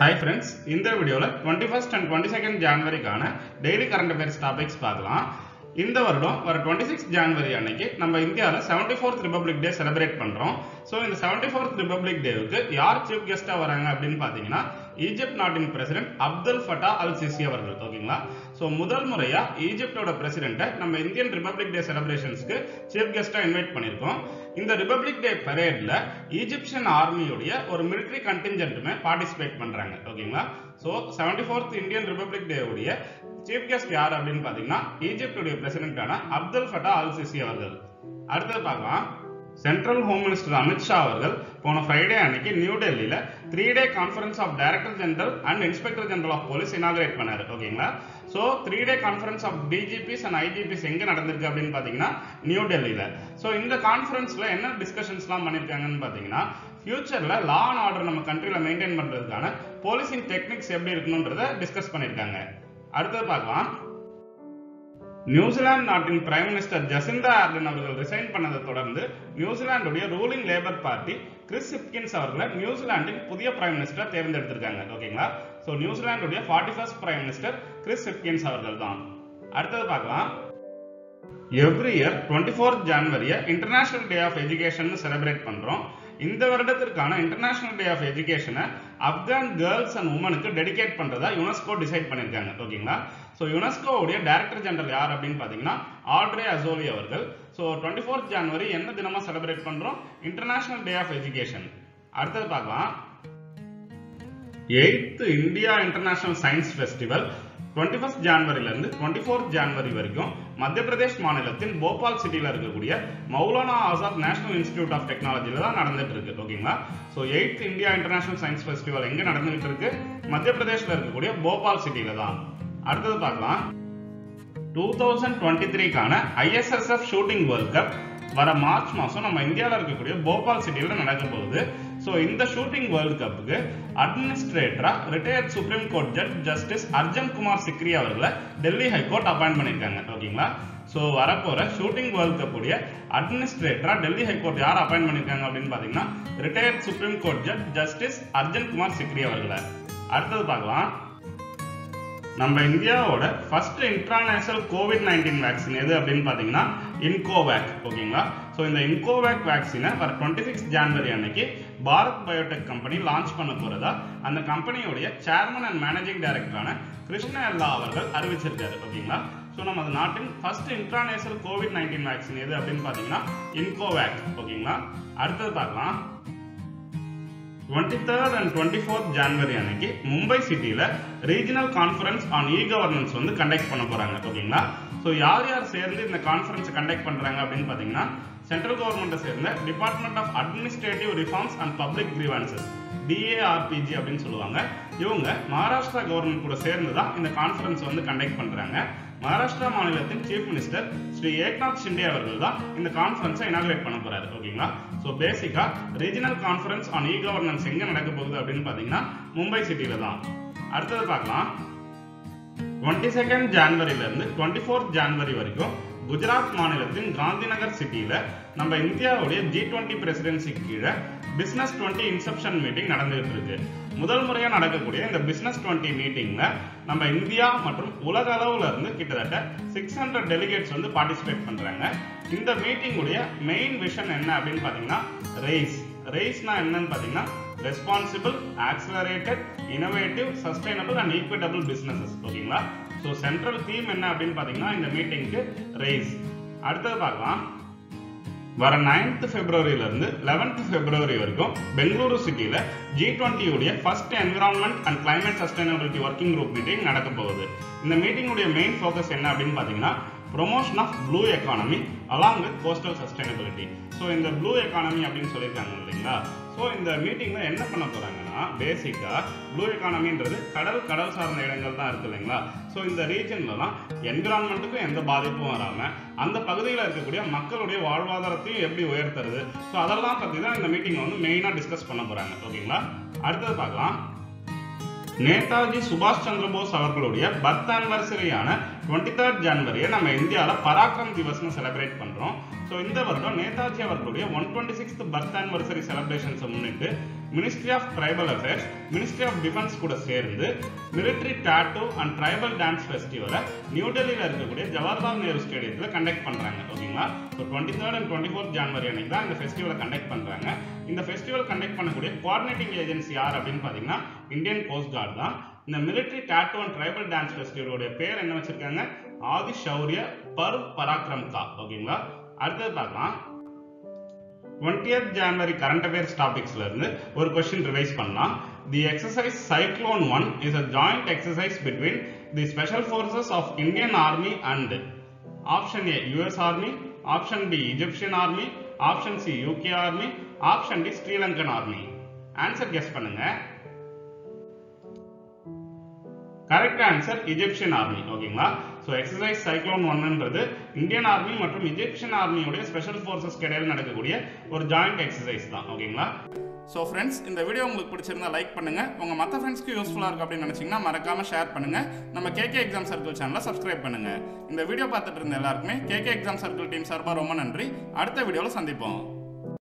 Hi friends இந்த வீடியோவில் twenty first and twenty second ஜான்வரிக்கான daily current affairs topics பார்க்கலாம். இந்த வருடம் வர டுவெண்ட்டி சிக்ஸ் ஜான்வரி அன்னைக்கு நம்ம இந்தியாவில் seventy fourth Republic Day celebrate பண்ணுறோம் ஸோ இந்த செவன்டி ஃபோர்த் ரிபப்ளிக் டேவுக்கு யார் சீஃப் கெஸ்ட்டாக வராங்க அப்படின்னு பார்த்தீங்கன்னா ஈஜிப்ட் நாட்டின் president Abdul Fattah Al Sisi அவர்கள் ஓகேங்களா ஸோ முதல் முறையாக ஈஜிப்டோட பிரசிடென்ட்டை நம்ம இந்தியன் ரிபப்ளிக் டே செலிப்ரேஷன்ஸ்க்கு சீஃப் கெஸ்ட்டாக இன்வைட் பண்ணியிருக்கோம். இந்த ரிபப்ளிக் டே பரேடில் ஈஜிப்சியன் ஆர்மியுடைய ஒரு மிலிட்ரி கண்டிஞ்சென்ட்டுமே பார்ட்டிசிபேட் பண்ணுறாங்க ஓகேங்களா so seventy fourth Indian Republic டேவுடைய chief guest யார் அப்படின்னு பார்த்தீங்கன்னா ஈஜிப்டுடைய பிரசிடென்ட்டான அப்துல் ஃபட்டா அல் சிசி அவர்கள். அடுத்தது பார்க்கலாம். சென்ட்ரல் ஹோம் மினிஸ்டர் அமித்ஷா அவர்கள் போன ஃப்ரைடே அன்னைக்கு நியூ டெல்லியில் three day conference of director general and inspector general of police inaugurate பண்ணார் ஓகேங்களா so three day conference of DGPs and IGPs எங்கே நடந்திருக்கு அப்படின்னு பார்த்தீங்கன்னா நியூ டெல்லியில ஸோ இந்த கான்ஃபரன்ஸ்ல என்ன டிஸ்கஷன்ஸ்லாம் பண்ணியிருக்காங்கன்னு பார்த்தீங்கன்னா ஃபியூச்சரில் லா அண்ட் ஆர்டர் நம்ம கண்ட்ரியில் மெயின்டைன் பண்றதுக்கான போலீஸின் டெக்னிக்ஸ் எப்படி இருக்கணுன்றத டிஸ்கஸ் பண்ணியிருக்காங்க அடுத்தது பார்க்கலாம். நியூசிலாந்து நாட்டின் பிரைம் மினிஸ்டர் ஜசிந்தா ஆர்டன் அவர்கள் ரிசைன் பண்ணதை தொடர்ந்து நியூசிலாந்துடைய ruling Labour Party Chris Hipkins அவர்களை நியூசிலாந்தின் புதிய பிரைம் மினிஸ்டர் தேர்ந்தெடுத்திருக்காங்க. ஓகேங்களா so நியூசிலாந்துடைய forty first prime minister Chris Hipkins அவர்கள் தான் அடுத்தது பார்க்கலாம். Every year twenty fourth ஜான்வரியை International Day of Education celebrate பண்றோம். இந்த வருடத்திற்கான இன்டர்நேஷனல் டே ஆஃப் எஜுகேஷனை ஆப்கான் கேர்ள்ஸ் அண்ட் உமனுக்கு டெடிகேட் பண்றதா யுனெஸ்கோ டிசைட் பண்ணியிருக்காங்க ஓகேங்களா ஸோ யுனெஸ்கோவுடைய டைரக்டர் ஜெனரல் யார் அப்படின்னு பார்த்தீங்கன்னா ஆட்ரே அசோலி அவர்கள். ஸோ டுவெண்ட்டி ஃபோர்த் ஜான்வரி என்ன தினமாக செலிப்ரேட் பண்ணுறோம் இன்டர்நேஷனல் டே ஆஃப் எஜுகேஷன் அடுத்தது பார்க்கலாம். Eighth India International Science Festival twenty first ஜான்வரியிலேருந்து twenty fourth January வரைக்கும் மத்திய பிரதேஷ் மாநிலத்தின் போபால் சிட்டியில் இருக்கக்கூடிய Maulana Azad National Institute of டெக்னாலஜியில் தான் நடந்துட்டு இருக்கு. ஓகேங்களா so eighth India International Science Festival எங்கே நடந்துகிட்டு இருக்கு? மத்திய பிரதேஷில் இருக்கக்கூடிய போபால் சிட்டியில தான். அடுத்தது பார்க்கலாம். டூ தௌசண்ட் டுவெண்ட்டி த்ரீக்கான ஐஎஸ்எஸ்எஃப் ஷூட்டிங் வேர்ல்ட் கப் வர மார்ச் மாதம் நம்ம இந்தியாவில் இருக்கக்கூடிய போபால் சிட்டியில் நடக்க போகுது. ஸோ இந்த ஷூட்டிங் வேர்ல்டு கப்புக்கு அட்மினிஸ்ட்ரேட்டரா retired Supreme Court judge Justice Arjan Kumar Sikri அவர்களை டெல்லி ஹைகோர்ட் அப்பாயிண்ட் பண்ணியிருக்காங்க. ஓகேங்களா ஸோ வரப்போகிற ஷூட்டிங் வேர்ல்ட் கப்புடைய அட்மினிஸ்ட்ரேட்டராக டெல்லி ஹைகோர்ட் யார் அப்பாயிண்ட் பண்ணியிருக்காங்க அப்படின்னு பார்த்தீங்கன்னா retired Supreme Court judge Justice Arjan Kumar Sikri அவர்களை. அடுத்தது பார்க்கலாம். நம்ம இந்தியாவோட first intranasal Covid nineteen vaccine எது அப்படின்னு பார்த்தீங்கன்னா இன்கோவேக் ஓகேங்களா ஸோ இந்த இன்கோவேக் வேக்சினை வர டுவெண்ட்டி சிக்ஸ் ஜான்வரி அன்னைக்கு பாரத் பயோடெக் கம்பெனி லான்ச் பண்ண போகிறதா அந்த கம்பெனியுடைய சேர்மன் அண்ட் மேனேஜிங் டைரக்டரான கிருஷ்ண எல்லா அவர்கள் அறிவிச்சிருக்காரு ஓகேங்களா ஸோ நமது நாட்டின் first intranasal Covid nineteen vaccine எது அப்படின்னு பார்த்தீங்கன்னா இன்கோவேக் ஓகேங்களா அடுத்தது பார்க்கலாம். Twenty third and twenty fourth January அன்னைக்கு மும்பை சிட்டியில் regional conference on e governance வந்து கண்டக்ட் பண்ண போகிறாங்க ஓகேங்களா ஸோ யார் யார் சேர்ந்து இந்த கான்ஃபரன்ஸை கண்டக்ட் பண்ணுறாங்க அப்படின்னு பார்த்தீங்கன்னா சென்ட்ரல் கவர்மெண்ட்டை சேர்ந்த Department of Administrative Reforms and Public Grievances DARPG அப்படின்னு சொல்லுவாங்க. இவங்க மகாராஷ்டிரா கவர்மெண்ட் கூட சேர்ந்து தான் இந்த கான்ஃபரன்ஸ் வந்து கண்டக்ட் பண்ணுறாங்க மகாராஷ்டிரா மாநிலத்தின் சீஃப் மினிஸ்டர் ஸ்ரீ ஏக்நாத் ஷிண்டே அவர்கள் தான் இந்த கான்ஃபரன்ஸை இனாகிரேட் பண்ண போறாரு ஓகேங்களா ஸோ பேசிக்கா regional conference on e governance எங்க நடக்க போகுது அப்படின்னு பாத்தீங்கன்னா மும்பை சிட்டியில தான் அடுத்தது பார்க்கலாம். டுவெண்ட்டி செகண்ட் ஜான்வரியில இருந்து டுவெண்ட்டி ஃபோர்த் ஜான்வரி வரைக்கும் குஜராத் மாநிலத்தின் காந்திநகர் சிட்டியில நம்ம இந்தியாவுடைய ஜி டுவெண்ட்டி பிரசிடென்சி கீழே பிசினஸ் டுவெண்ட்டி இன்செப்ஷன் மீட்டிங் நடந்துகிட்டு இருக்கு முதல் முறையாக நடக்கக்கூடிய இந்த பிசினஸ் டுவெண்ட்டி மீட்டிங்ல நம்ம இந்தியா மற்றும் உலக அளவுல இருந்து கிட்டத்தட்ட சிக்ஸ் ஹண்ட்ரட் டெலிகேட்ஸ் வந்து பார்ட்டிசிபேட் பண்றாங்க. இந்த மீட்டிங்குடைய மெயின் விஷன் என்ன அப்படின்னு பாத்தீங்கன்னா ரேஸ் ரேஸ்னா என்னன்னு பாத்தீங்கன்னா responsible accelerated innovative sustainable and equitable businesses ஓகேங்களா? ஸோ சென்ட்ரல் தீம் என்ன அப்படின்னு பாத்தீங்கன்னா இந்த மீட்டிங்க்கு ரேஸ் அடுத்தது பார்க்கலாம். வர நைன்த் பிப்ரவரியில இருந்து லெவன்த் பிப்ரவரி வரைக்கும் பெங்களூரு சிட்டியில G டுவெண்ட்டியுடைய first environment and climate sustainability working group meeting நடக்க போகுது. இந்த மீட்டிங்குடைய மெயின் ஃபோக்கஸ் என்ன அப்படின்னு பார்த்தீங்கன்னா promotion of blue economy along with coastal sustainability so இந்த ப்ளூ எக்கானமி அப்படின்னு சொல்லியிருக்காங்க இல்லைங்களா? ஸோ இந்த மீட்டிங்கில் என்ன பண்ண போகிறாங்கன்னா பேசிக்காக ப்ளூ எக்கானமின்றது கடல் கடல் சார்ந்த இடங்கள் தான் இருக்குது இல்லைங்களா? ஸோ இந்த ரீஜன்லலாம் என்விரான்மெண்ட்டுக்கும் எந்த பாதிப்பும் வராமல் அந்த பகுதியில் இருக்கக்கூடிய மக்களுடைய வாழ்வாதாரத்தையும் எப்படி உயர்த்துறது? ஸோ அதெல்லாம் பற்றி தான் இந்த மீட்டிங்கை வந்து மெயினாக டிஸ்கஸ் பண்ண போகிறாங்க ஓகேங்களா அடுத்தது பார்க்கலாம். நேதாஜி சுபாஷ் சந்திர போஸ் அவர்களுடைய பர்த் ஆனிவர்சரியான டுவெண்ட்டி தேர்ட் ஜனவரியை நம்ம இந்தியாவில் பராக்கிரம் திவஸ்னு செலிப்ரேட் பண்ணுறோம் ஸோ இந்த வருடம் நேதாஜி அவர்களுடைய one twenty sixth birth anniversary செலிப்ரேஷன்ஸை முன்னிட்டு ministry of tribal affairs ministry of defence கூட சேர்ந்து military tattoo and tribal dance ஃபெஸ்டிவலை new டெல்லியில் இருக்கக்கூடிய ஜவஹர்லால் நேரு ஸ்டேடியத்தில் கண்டக்ட் பண்ணுறாங்க ஓகேங்களா so twenty third and twenty fourth ஜனவரி அன்னைக்கு தான் இந்த ஃபெஸ்டிவலை கண்டக்ட் பண்ணுறாங்க இந்த ஃபெஸ்டிவல் கண்டக்ட் பண்ணக்கூடிய கோஆர்டினேட்டிங் ஏஜென்சி யார் அப்படின்னு பார்த்தீங்கன்னா இந்தியன் கோஸ்ட் கார்டு தான். இந்த military tattoo and tribal dance ஃபெஸ்டிவலோடைய பேர் என்ன வச்சிருக்காங்க? ஆதி ஷௌரிய பர் பராக்ரம்கா ஓகேங்களா அடுத்தது பார்க்கலாம். டுவெண்ட்டியத் ஜான்வரி கரண்ட் அஃபேர்ஸ் டாபிக்ஸ்ல இருந்து ஒரு கொஸ்டின் ரிவைஸ் பண்ணலாம். The exercise Cyclone one is a joint exercise between the special forces of Indian Army and option A US Army option B Egyptian Army option C UK Army option D Sri Lankan Army answer guess பண்ணுங்க. Correct answer Egyptian army ஓகேங்களா so exercise cyclone ஒன்னுன்றது Indian army மற்றும் Egyptian ஆர்மியுடைய special forces இடையில நடக்கக்கூடிய ஒரு joint exercise தான். ஓகேங்களா ஸோ ஃப்ரெண்ட்ஸ் இந்த வீடியோ உங்களுக்கு பிடிச்சிருந்தா லைக் பண்ணுங்க. உங்கள் மற்ற ஃப்ரெண்ட்ஸ்க்கு யூஸ்ஃபுல்லாக இருக்கும் அப்படின்னு நினச்சிங்கன்னா மறக்காம ஷேர் பண்ணுங்க. நம்ம கேகே எக்ஸாம் சர்க்கிள் சேனலை சப்ஸ்கிரைப் பண்ணுங்கள் இந்த வீடியோ பார்த்துட்டு இருந்த எல்லாருக்குமே கேகே எக்ஸாம் சர்க்கிள் டீம் சார்பாக ரொம்ப நன்றி. அடுத்த வீடியோவில் சந்திப்போம்.